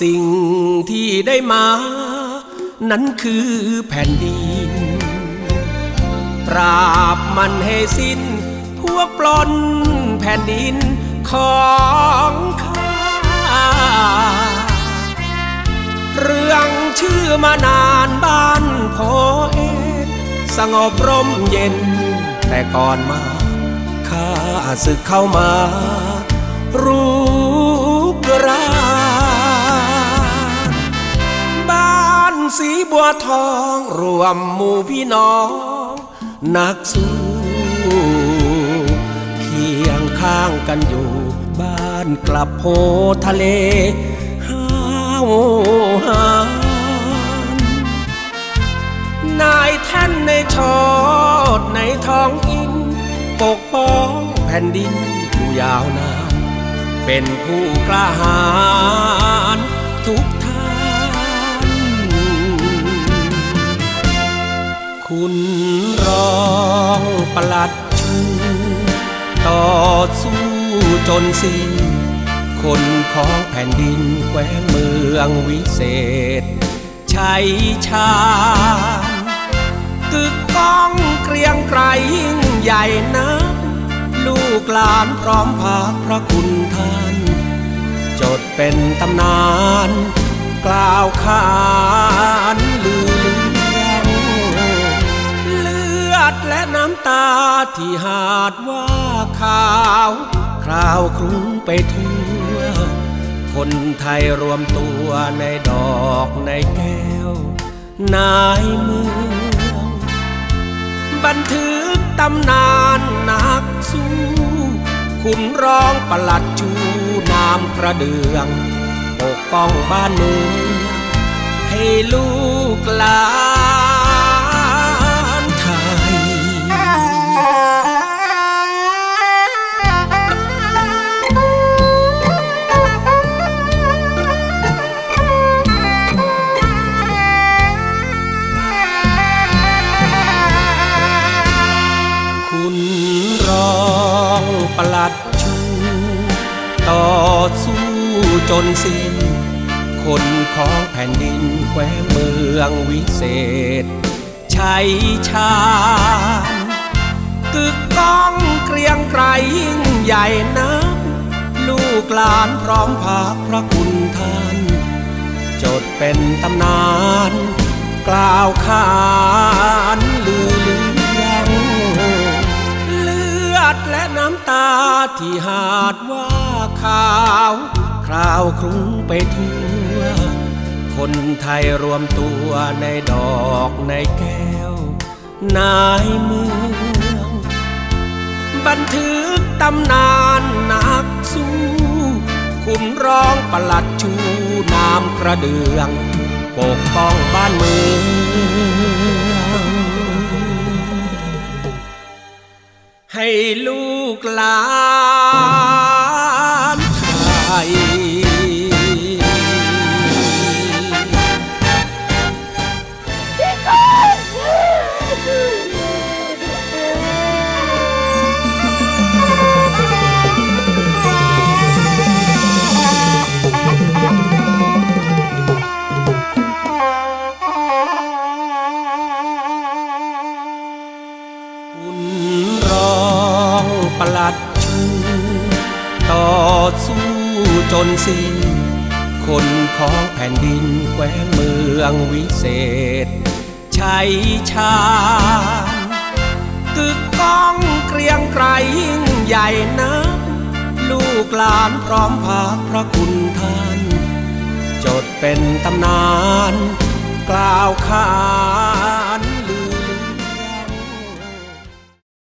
สิ่งที่ได้มา นั้นคือแผ่นดิน ปราบมันให้สิ้น พวกปล้นแผ่นดินของข้า เรื่องชื่อมานานบ้านพอเอ็ดสงบร่มเย็น แต่ก่อนมาข้าศึกเข้ามา รู้กรา สีบัวทองรวมหมู่พี่น้อง นักสู้เคียงข้างกันอยู่บ้านกลับโพทะเลห้าวหานนายท่านในชอดในท้องอิน ปกป้องแผ่นดินอยู่ยาวนานเป็นผู้กล้าหาญทุก ประหลัดชูต่อสู้จนสิ้น คนของแผ่นดินแคว้นเมืองวิเศษ ชัยชาญกึกก้องเกรียงไกรยิ่งใหญ่นักลูกหลานพร้อมภาคพระคุณท่าน จดเป็นตำนาน กล่าวขานำตาที่หาดว่าขาว คราวครุ้งไปทั่ว คนไทยรวมตัวในดอกในแก้วนายเมือง บันทึกตำนานนักสู้ขุนร้องประหลัดชูนามกระเดือง ปกป้องบ้านเมืองให้ลูกหลาน รองประหลัดชูต่อสู้จนสิ้น คนของแผ่นดินแคว้นเมืองวิเศษชัยชาญกึกก้องเกรียงไกรยิ่งใหญ่นักลูกหลานพร้อมภาคพระคุณท่าน จดเป็นตำนาน กล่าวขานลือ ดและน้ำตาที่หาดว่าขาว คราวครุ้งไปทั่ว คนไทยรวมตัวในดอกในแก้วนายเมือง บันทึกตำนานนักสู้คุณร้องประหลัดชูนามกระเดือง ปกป้องบ้านเมือง ให้ลูกหลาน ประหลัดชูต่อสู้จนสิ้น คนของแผ่นดินแคว้นเมืองวิเศษ ชัยชาญกึกก้องเกรียงไกรยิ่งใหญ่นัก ลูกหลานพร้อมภาคพระคุณท่าน จดเป็นตำนาน